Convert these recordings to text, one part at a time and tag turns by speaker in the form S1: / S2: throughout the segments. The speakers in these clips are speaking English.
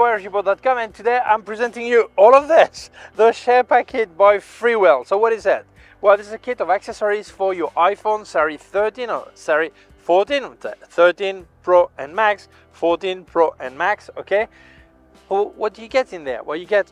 S1: RGBoy, ericgibaud.com and today I'm presenting you all of this, the Sherpa kit by Freewell. So what is that? Well, this is a kit of accessories for your iPhone series 13 or series 14, 13 Pro and Max, 14 Pro and Max, okay? Well, what do you get in there? Well, you get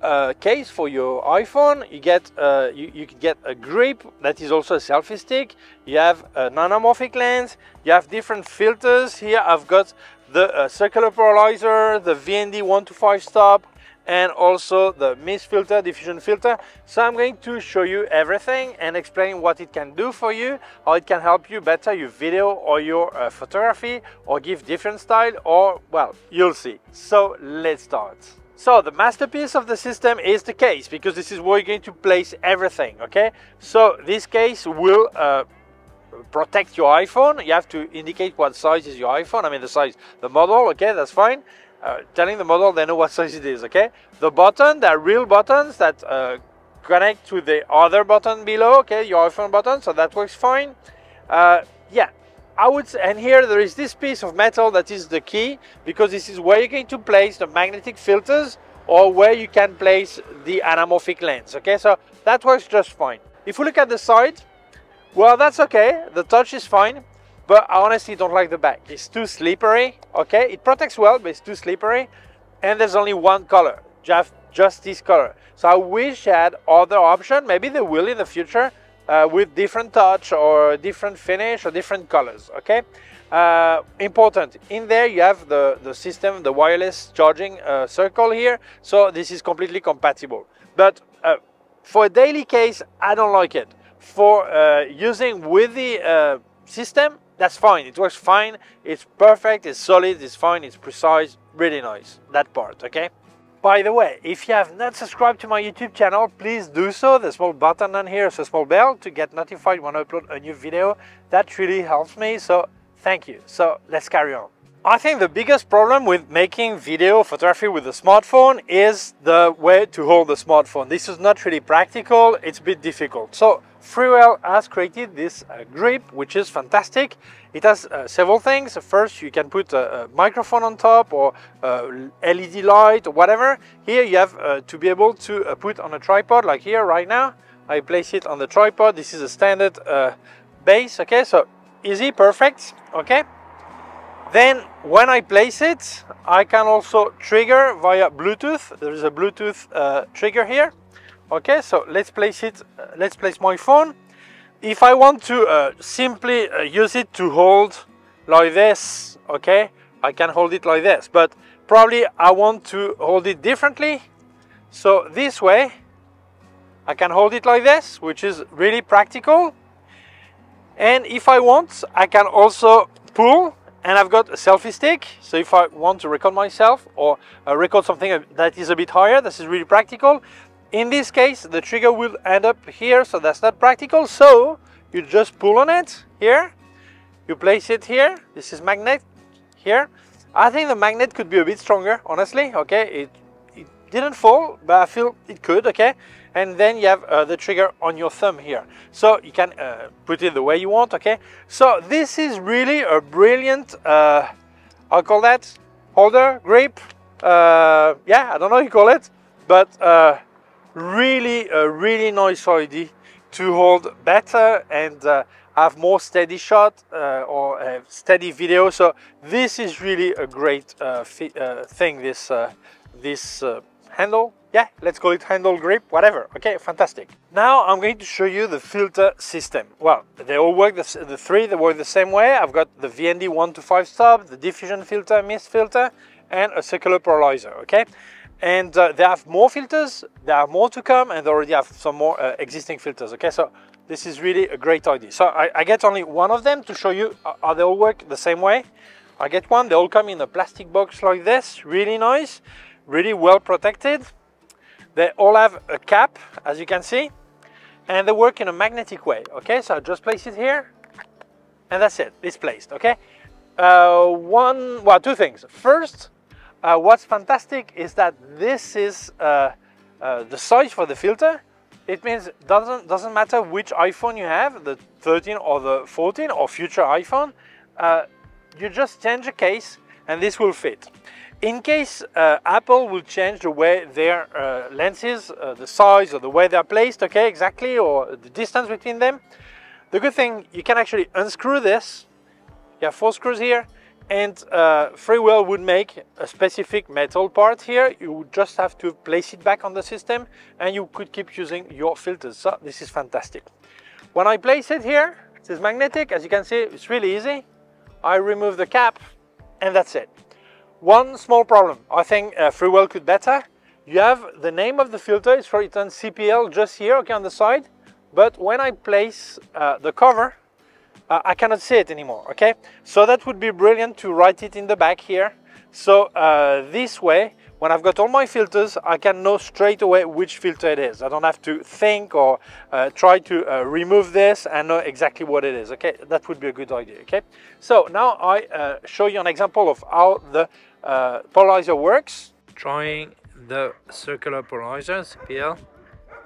S1: a case for your iPhone, you get uh, you, you can get a grip that is also a selfie stick, you have an anamorphic lens, you have different filters. Here I've got the uh, circular polarizer, the VND 125 stop, and also the mist filter, diffusion filter. So I'm going to show you everything and explain what it can do for you, how it can help you better your video or your uh, photography or give different style or, well, you'll see. So let's start. So the masterpiece of the system is the case because this is where you're going to place everything, okay? So this case will uh, protect your iPhone. You have to indicate what size is your iPhone. I mean the size, the model, okay, that's fine. Uh, telling the model they know what size it is, okay? The button, they're real buttons that uh, connect to the other button below, okay, your iPhone button, so that works fine. Uh, yeah, I would say, and here there is this piece of metal that is the key because this is where you're going to place the magnetic filters or where you can place the anamorphic lens. Okay, so that works just fine. If we look at the side, well, that's okay. The touch is fine, but I honestly don't like the back. It's too slippery. Okay, it protects well, but it's too slippery. And there's only one color, just, just this color. So I wish I had other option. Maybe they will in the future uh, with different touch or different finish or different colors okay uh, important in there you have the the system the wireless charging uh, circle here so this is completely compatible but uh, for a daily case I don't like it for uh, using with the uh, system that's fine it works fine it's perfect it's solid it's fine it's precise really nice that part okay by the way, if you have not subscribed to my YouTube channel, please do so. The small button on here is a small bell to get notified when I upload a new video. That really helps me, so thank you. So let's carry on. I think the biggest problem with making video photography with a smartphone is the way to hold the smartphone. This is not really practical, it's a bit difficult. So Freewell has created this uh, grip, which is fantastic. It has uh, several things. First, you can put a, a microphone on top or LED light or whatever. Here you have uh, to be able to uh, put on a tripod like here right now. I place it on the tripod. This is a standard uh, base, okay? So easy, perfect, okay? Then when I place it, I can also trigger via Bluetooth. There is a Bluetooth uh, trigger here. Okay, so let's place it, uh, let's place my phone. If I want to uh, simply uh, use it to hold like this, okay, I can hold it like this, but probably I want to hold it differently. So this way, I can hold it like this, which is really practical. And if I want, I can also pull and I've got a selfie stick. So if I want to record myself or uh, record something that is a bit higher, this is really practical. In this case, the trigger will end up here, so that's not practical. So you just pull on it here, you place it here. This is magnet here. I think the magnet could be a bit stronger, honestly. Okay, it, didn't fall, but I feel it could, okay? And then you have uh, the trigger on your thumb here. So you can uh, put it the way you want, okay? So this is really a brilliant, uh, I'll call that holder, grip. Uh, yeah, I don't know how you call it, but uh, really a really nice idea to hold better and uh, have more steady shot uh, or steady video so this is really a great uh, uh, thing this this handle? Yeah let's call it handle grip whatever. Okay fantastic. Now i'm going to show you the filter system. Well they all work the, the three they work the same way. I've got the vnd 125 stop the diffusion filter mist filter and a circular polarizer okay? And uh, they have more filters there are more to come and they already have some more uh, existing filters okay? So this is really a great idea. So I, I, get only one of them to show you uh, how they all work the same way. I get one they all come in a plastic box like this really nice really well protected they all have a cap as you can see and they work in a magnetic way okay so I just place it here and that's it it's placed okay uh, one well two things first uh, what's fantastic is that this is uh, uh, the size for the filter. It means doesn't doesn't matter which iPhone you have, the 13 or the 14 or future iPhone. Uh, you just change a case and this will fit. In case uh, Apple will change the way their uh, lenses, uh, the size or the way they're placed, okay, exactly, or the distance between them, the good thing, you can actually unscrew this. You have four screws here, and uh, Freewell would make a specific metal part here. You would just have to place it back on the system, and you could keep using your filters. So this is fantastic. When I place it here, it is magnetic. As you can see, it's really easy. I remove the cap, and that's it. One small problem, I think uh, Freewell could better. You have the name of the filter, it's on CPL just here, okay, on the side. But when I place uh, the cover, uh, I cannot see it anymore, okay? So that would be brilliant to write it in the back here. So uh, this way, when I've got all my filters, I can know straight away which filter it is. I don't have to think or uh, try to uh, remove this and know exactly what it is, okay? That would be a good idea, okay? So now I uh, show you an example of how the uh, polarizer works. Trying the circular polarizer, CPL.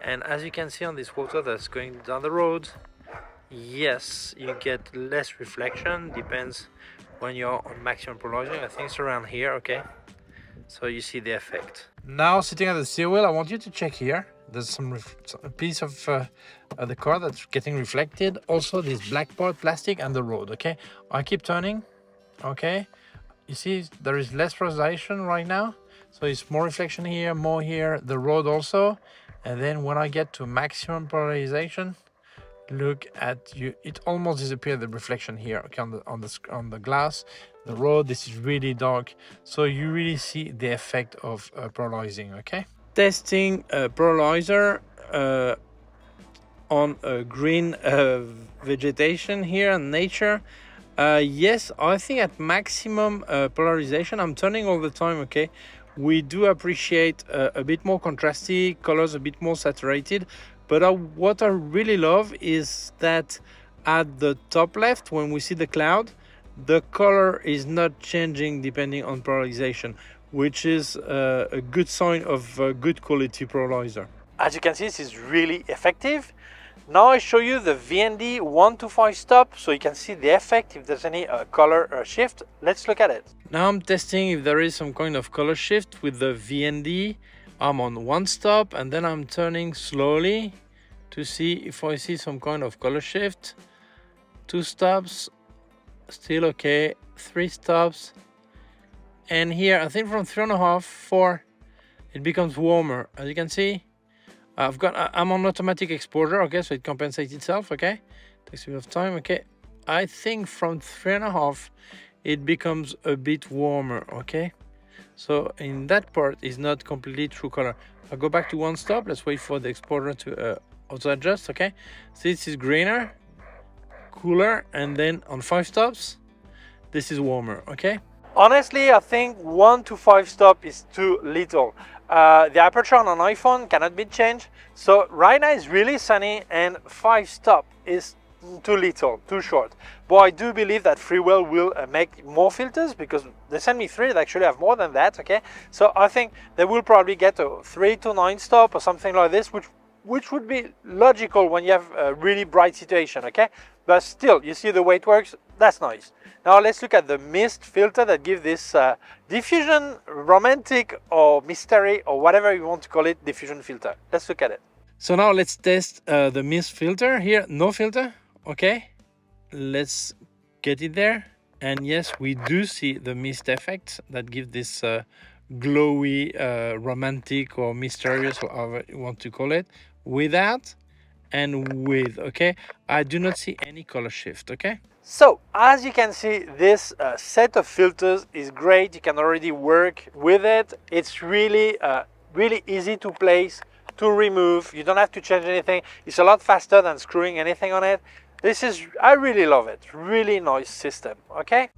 S1: And as you can see on this water that's going down the road, yes, you get less reflection, depends when you're on maximum polarizer. I think it's around here, okay? So you see the effect. Now sitting at the steering wheel, I want you to check here. There's some a piece of uh, uh, the car that's getting reflected. Also this black part, plastic and the road, okay? I keep turning, okay? You see there is less polarization right now. So it's more reflection here, more here, the road also. And then when I get to maximum polarization, look at you it almost disappeared the reflection here okay on the on the on the glass the road this is really dark so you really see the effect of uh, polarizing okay testing a polarizer uh, on a green uh, vegetation here nature uh, yes i think at maximum uh, polarization i'm turning all the time okay we do appreciate uh, a bit more contrasty colors a bit more saturated but uh, what I really love is that at the top left, when we see the cloud, the color is not changing depending on polarization, which is uh, a good sign of a good quality polarizer. As you can see, this is really effective. Now I show you the VND 1 to 5 stop so you can see the effect if there's any uh, color uh, shift. Let's look at it. Now I'm testing if there is some kind of color shift with the VND. I'm on one stop and then I'm turning slowly to see if I see some kind of color shift. Two stops, still okay. Three stops. And here, I think from three and a half, four, it becomes warmer. As you can see, I've got, I'm on automatic exposure, okay, so it compensates itself, okay? Takes a bit of time, okay? I think from three and a half, it becomes a bit warmer, okay? So in that part is not completely true color. I'll go back to one stop. Let's wait for the exposure to uh, auto adjust okay so this is greener cooler and then on five stops this is warmer okay honestly i think one to five stop is too little uh, the aperture on an iphone cannot be changed so right now it's really sunny and five stop is too little, too short. But I do believe that Freewell will uh, make more filters because they sent me three they actually have more than that, okay? So I think they will probably get a three to nine stop or something like this, which which would be logical when you have a really bright situation, okay? But still, you see the way it works, that's nice. Now let's look at the mist filter that gives this uh, diffusion, romantic or mystery or whatever you want to call it, diffusion filter. Let's look at it. So now let's test uh, the mist filter here, no filter, okay? Let's get it there. And yes, we do see the mist effect that gives this uh, glowy, uh, romantic or mysterious, whatever you want to call it without and with okay i do not see any color shift okay so as you can see this uh, set of filters is great. You can already work with it. It's really uh, really easy to place to remove. You don't have to change anything. It's a lot faster than screwing anything on it. This is i really love it. Really nice system okay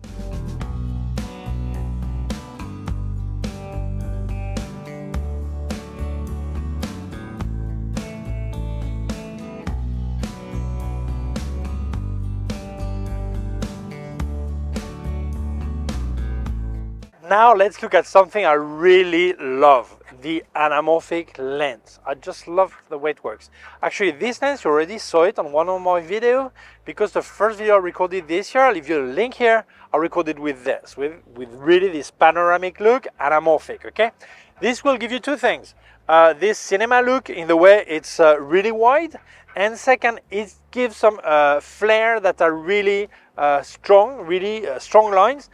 S1: Now let's look at something I really love. the anamorphic lens. I just love the way it works. Actually, this lens, you already saw it on one of my videos because the first video I recorded this year, I'll leave you a link here, I recorded with this, with, with really this panoramic look, anamorphic, okay? This will give you two things. Uh, this cinema look in the way it's uh, really wide, and second, it gives some uh, flare that are really uh, strong, really uh, strong lines.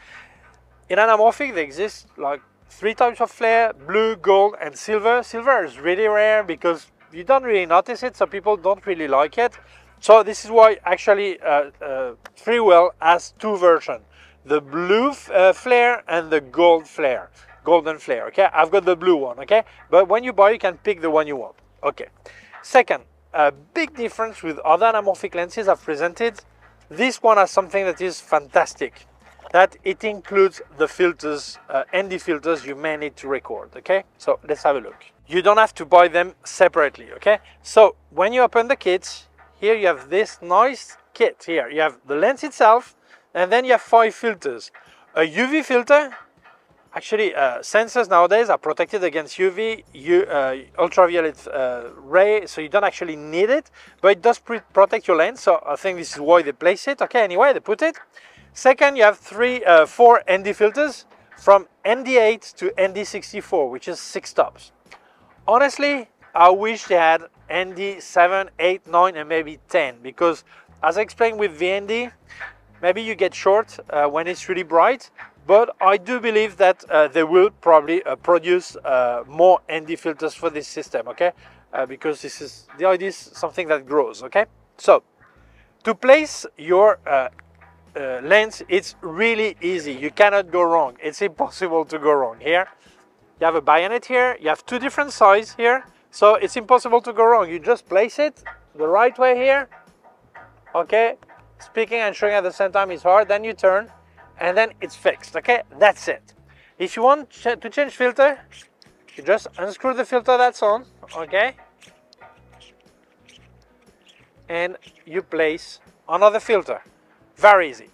S1: In anamorphic, there exist like three types of flare, blue, gold, and silver. Silver is really rare because you don't really notice it, so people don't really like it. So this is why actually uh, uh, Freewell has two versions, the blue uh, flare and the gold flare, golden flare, okay? I've got the blue one, okay? But when you buy, you can pick the one you want, okay? Second, a big difference with other anamorphic lenses I've presented, this one has something that is fantastic that it includes the filters, uh, ND filters you may need to record, okay? So let's have a look. You don't have to buy them separately, okay? So when you open the kit, here you have this nice kit here. You have the lens itself, and then you have five filters. A UV filter, actually uh, sensors nowadays are protected against UV, U, uh, ultraviolet uh, ray, so you don't actually need it, but it does protect your lens, so I think this is why they place it. Okay, anyway, they put it. Second, you have three, uh, four ND filters from ND8 to ND64, which is six stops. Honestly, I wish they had ND7, 8, 9, and maybe 10, because as I explained with VND, maybe you get short uh, when it's really bright, but I do believe that uh, they will probably uh, produce uh, more ND filters for this system, okay? Uh, because this is, the idea is something that grows, okay? So, to place your uh, lens, it's really easy. You cannot go wrong. It's impossible to go wrong. Here, you have a bayonet here. You have two different sizes here. So it's impossible to go wrong. You just place it the right way here. Okay, speaking and showing at the same time is hard. Then you turn and then it's fixed. Okay, that's it. If you want ch to change filter, you just unscrew the filter that's on. Okay, and you place another filter. Very easy.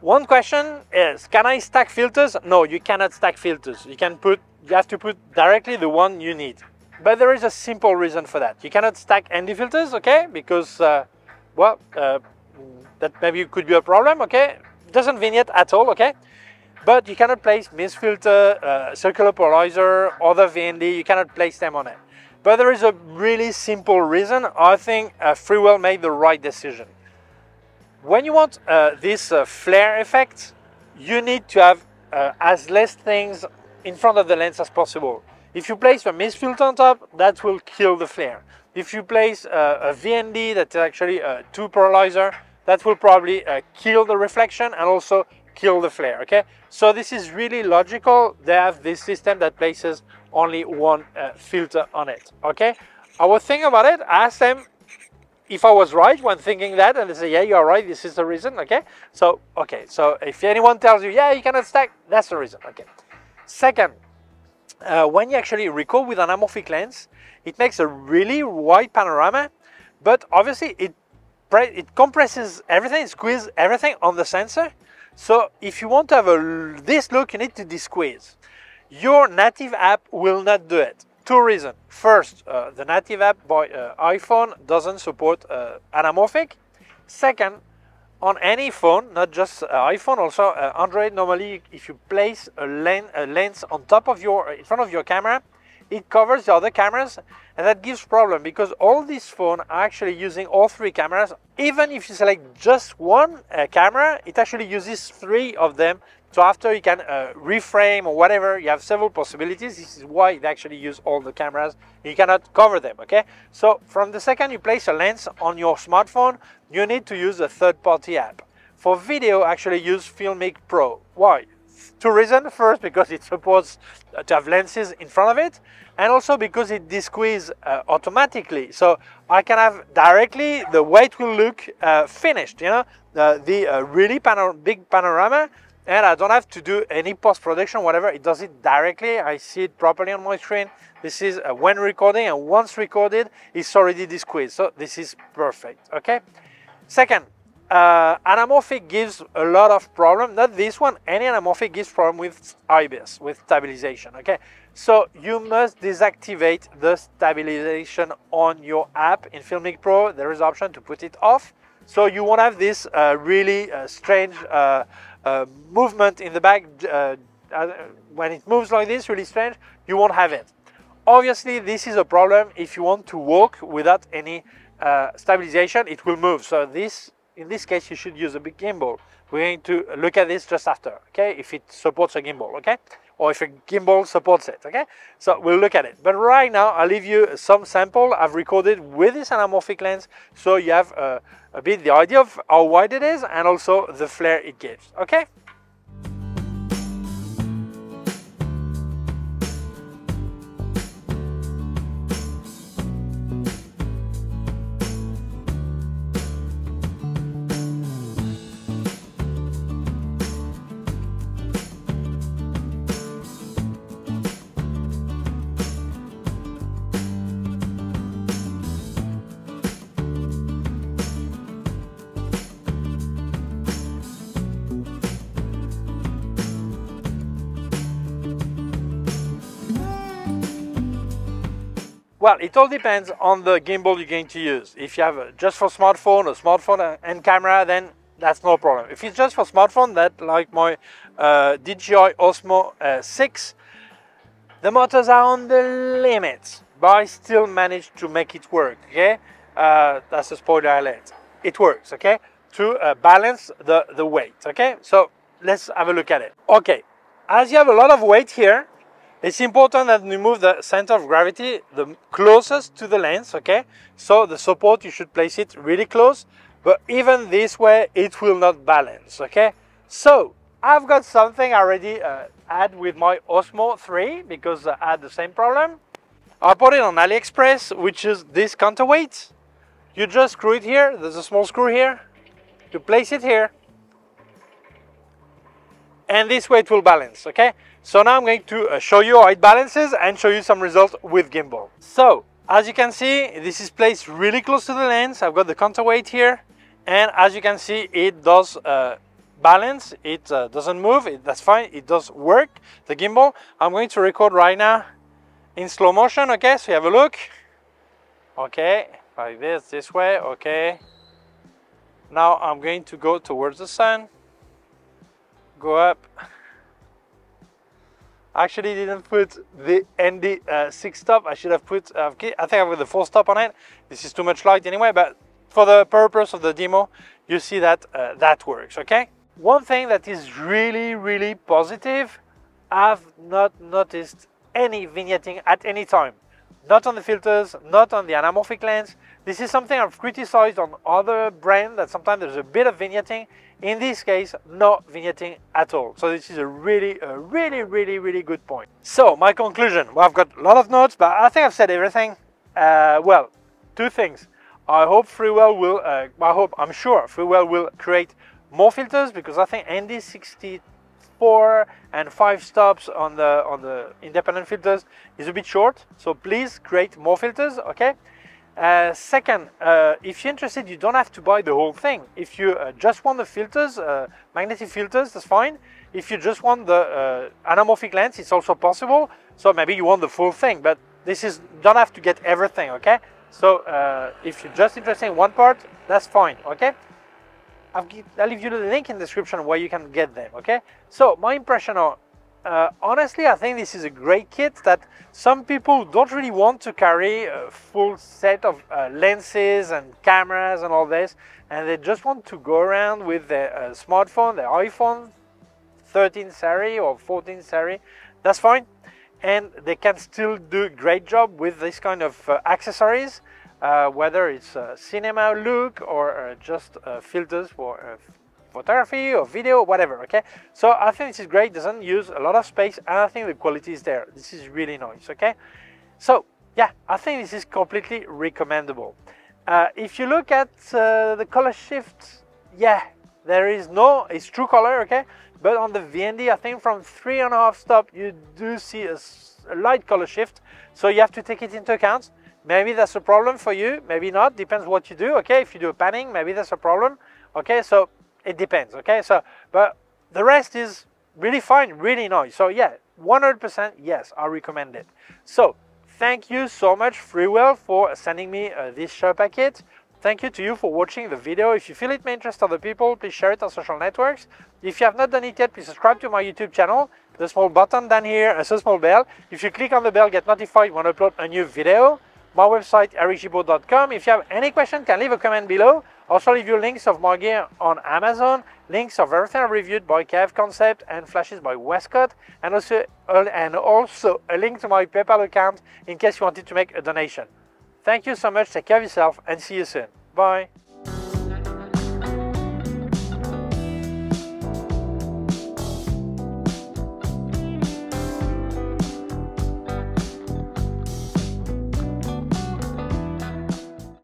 S1: One question is, can I stack filters? No, you cannot stack filters. You can put, you have to put directly the one you need. But there is a simple reason for that. You cannot stack ND filters, okay? Because, uh, well, uh, that maybe could be a problem, okay? Doesn't vignette at all, okay? But you cannot place mist filter, uh, circular polarizer, other VND, you cannot place them on it. But there is a really simple reason. I think uh, Freewell made the right decision. When you want uh, this uh, flare effect, you need to have uh, as less things in front of the lens as possible. If you place a mist filter on top, that will kill the flare. If you place uh, a VND that is actually a two polarizer, that will probably uh, kill the reflection and also kill the flare, okay? So this is really logical. They have this system that places only one uh, filter on it, okay? I was thinking about it, I asked them if I was right when thinking that, and they say, yeah, you're right, this is the reason, okay? So, okay, so if anyone tells you, yeah, you cannot stack, that's the reason, okay? Second, uh, when you actually record with anamorphic lens, it makes a really wide panorama, but obviously it, it compresses everything, squeezes everything on the sensor. So if you want to have a, this look, you need to de-squeeze. Your native app will not do it. Two reasons. First, uh, the native app by uh, iPhone doesn't support uh, anamorphic. Second, on any phone, not just uh, iPhone, also uh, Android, normally if you place a, len a lens on top of your, in front of your camera, it covers the other cameras and that gives problem because all these phones are actually using all three cameras. Even if you select just one uh, camera, it actually uses three of them so after you can uh, reframe or whatever, you have several possibilities. This is why they actually use all the cameras. You cannot cover them, okay? So from the second you place a lens on your smartphone, you need to use a third-party app. For video, actually use Filmic Pro. Why? Two reasons. First, because it supports uh, to have lenses in front of it, and also because it de-squeeze uh, automatically. So I can have directly the way it will look uh, finished, you know, the uh, really panor big panorama and I don't have to do any post-production, whatever. It does it directly. I see it properly on my screen. This is uh, when recording, and once recorded, it's already de-squeezed. So this is perfect, okay? Second, uh, anamorphic gives a lot of problem. Not this one, any anamorphic gives problem with IBIS, with stabilization, okay? So you must deactivate the stabilization on your app. In Filmic Pro, there is option to put it off. So you won't have this uh, really uh, strange uh, uh movement in the back. Uh, uh, when it moves like this, really strange, you won't have it. Obviously, this is a problem if you want to walk without any stabilization, it will move. So this, in this case, you should use a big gimbal. We're going to look at this just after, okay? If it supports a gimbal, okay? Or if a gimbal supports it, okay? So we'll look at it. But right now, I'll leave you some sample I've recorded with this anamorphic lens so you have uh, a bit the idea of how wide it is and also the flare it gives, okay? Well, it all depends on the gimbal you're going to use. If you have a, just for smartphone, a smartphone and camera, then that's no problem. If it's just for smartphone, that like my uh, DJI Osmo uh, 6, the motors are on the limits, but I still managed to make it work, okay? Uh, that's a spoiler alert. It works, okay? To uh, balance the, the weight, okay? So let's have a look at it. Okay, as you have a lot of weight here, it's important that you move the center of gravity the closest to the lens, okay? So the support, you should place it really close, but even this way, it will not balance, okay? So I've got something already uh, had with my Osmo 3 because I had the same problem. I bought it on AliExpress, which is this counterweight. You just screw it here, there's a small screw here. You place it here, and this way it will balance, okay? So now I'm going to uh, show you how it balances and show you some results with gimbal. So as you can see, this is placed really close to the lens. I've got the counterweight here. And as you can see, it does uh, balance. It uh, doesn't move. It, that's fine. It does work, the gimbal. I'm going to record right now in slow motion. Okay, so you have a look. Okay, like this, this way. Okay. Now I'm going to go towards the sun. Go up actually didn't put the ND uh, 6 stop. I should have put, uh, I think I've got the 4 stop on it. This is too much light anyway, but for the purpose of the demo, you see that uh, that works, okay? One thing that is really, really positive, I've not noticed any vignetting at any time. Not on the filters, not on the anamorphic lens. This is something I've criticized on other brands that sometimes there's a bit of vignetting. In this case, no vignetting at all. So this is a really, a really, really, really good point. So my conclusion, well, I've got a lot of notes, but I think I've said everything. Uh, well, two things. I hope Freewell will, uh, I hope, I'm sure Freewell will create more filters because I think ND64 and five stops on the on the independent filters is a bit short. So please create more filters, okay? Uh, second, uh, if you're interested, you don't have to buy the whole thing. If you uh, just want the filters, uh, magnetic filters, that's fine. If you just want the uh, anamorphic lens, it's also possible. So maybe you want the full thing, but this is don't have to get everything, okay? So uh, if you're just interested in one part, that's fine, okay? Give, I'll leave you the link in the description where you can get them, okay? So my impression uh, honestly, I think this is a great kit that some people don't really want to carry a full set of uh, lenses and cameras and all this, and they just want to go around with their uh, smartphone, their iPhone 13 series or 14 series. That's fine, and they can still do a great job with this kind of uh, accessories, uh, whether it's a cinema look or uh, just filters for photography or video, whatever, okay? So I think this is great, doesn't use a lot of space, and I think the quality is there. This is really nice, okay? So yeah, I think this is completely recommendable. Uh, if you look at uh, the color shift, yeah, there is no, it's true color, okay? But on the VND, I think from three and a half stop, you do see a, a light color shift. So you have to take it into account. Maybe that's a problem for you, maybe not, depends what you do, okay? If you do a panning, maybe that's a problem, okay? So it depends, okay? So, but the rest is really fine, really nice. So yeah, 100% yes, I recommend it. So thank you so much Freewell for sending me uh, this Sherpa kit. Thank you to you for watching the video. If you feel it may interest other people, please share it on social networks. If you have not done it yet, please subscribe to my YouTube channel. The small button down here, a small bell. If you click on the bell, get notified when I upload a new video. My website, ericgibaud.com. If you have any question, can leave a comment below. Also leave you links of my gear on Amazon, links of everything I reviewed by K&F Concept and flashes by Westcott, and also, uh, and also a link to my PayPal account in case you wanted to make a donation. Thank you so much, take care of yourself, and see you soon. Bye.